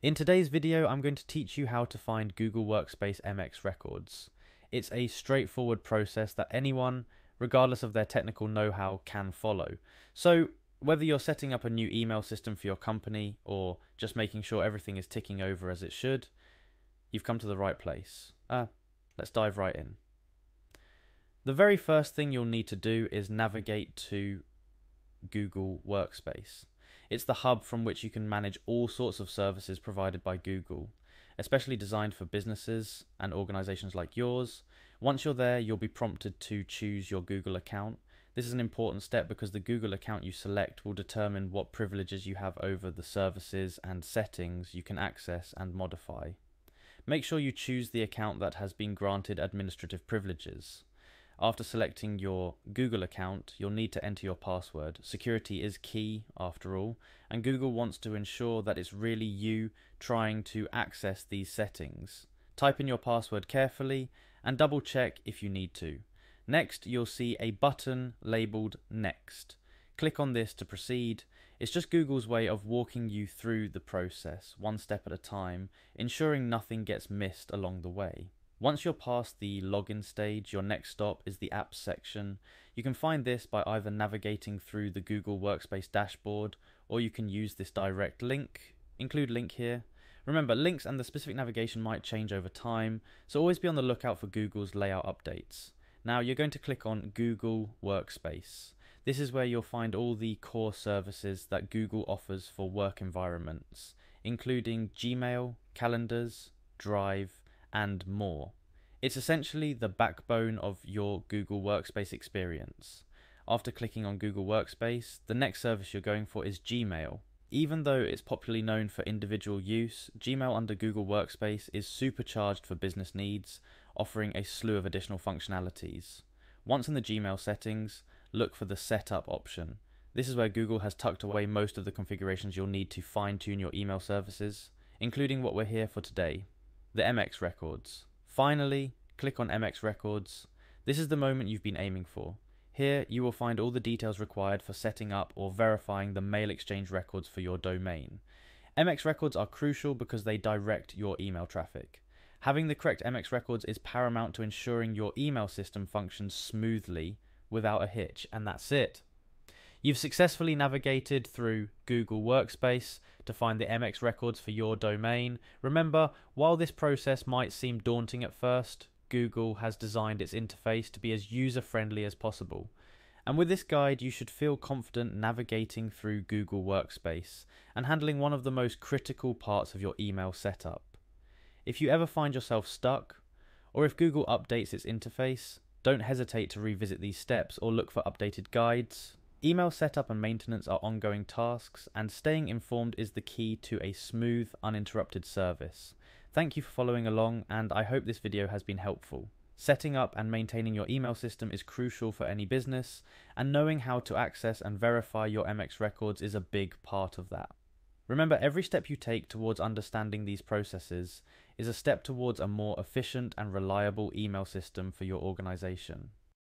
In today's video, I'm going to teach you how to find Google Workspace MX records. It's a straightforward process that anyone, regardless of their technical know-how, can follow. So whether you're setting up a new email system for your company or just making sure everything is ticking over as it should, you've come to the right place. Uh, let's dive right in. The very first thing you'll need to do is navigate to Google Workspace. It's the hub from which you can manage all sorts of services provided by Google, especially designed for businesses and organizations like yours. Once you're there, you'll be prompted to choose your Google account. This is an important step because the Google account you select will determine what privileges you have over the services and settings you can access and modify. Make sure you choose the account that has been granted administrative privileges. After selecting your Google account, you'll need to enter your password. Security is key, after all, and Google wants to ensure that it's really you trying to access these settings. Type in your password carefully and double check if you need to. Next, you'll see a button labeled Next. Click on this to proceed. It's just Google's way of walking you through the process, one step at a time, ensuring nothing gets missed along the way. Once you're past the login stage, your next stop is the apps section. You can find this by either navigating through the Google Workspace dashboard or you can use this direct link, include link here. Remember, links and the specific navigation might change over time, so always be on the lookout for Google's layout updates. Now you're going to click on Google Workspace. This is where you'll find all the core services that Google offers for work environments, including Gmail, calendars, Drive, and more. It's essentially the backbone of your Google Workspace experience. After clicking on Google Workspace, the next service you're going for is Gmail. Even though it's popularly known for individual use, Gmail under Google Workspace is supercharged for business needs, offering a slew of additional functionalities. Once in the Gmail settings, look for the Setup option. This is where Google has tucked away most of the configurations you'll need to fine tune your email services, including what we're here for today the MX records. Finally, click on MX records. This is the moment you've been aiming for. Here, you will find all the details required for setting up or verifying the mail exchange records for your domain. MX records are crucial because they direct your email traffic. Having the correct MX records is paramount to ensuring your email system functions smoothly without a hitch, and that's it. You've successfully navigated through Google Workspace to find the MX records for your domain. Remember, while this process might seem daunting at first, Google has designed its interface to be as user friendly as possible. And with this guide, you should feel confident navigating through Google Workspace and handling one of the most critical parts of your email setup. If you ever find yourself stuck, or if Google updates its interface, don't hesitate to revisit these steps or look for updated guides, Email setup and maintenance are ongoing tasks, and staying informed is the key to a smooth, uninterrupted service. Thank you for following along, and I hope this video has been helpful. Setting up and maintaining your email system is crucial for any business, and knowing how to access and verify your MX records is a big part of that. Remember, every step you take towards understanding these processes is a step towards a more efficient and reliable email system for your organization.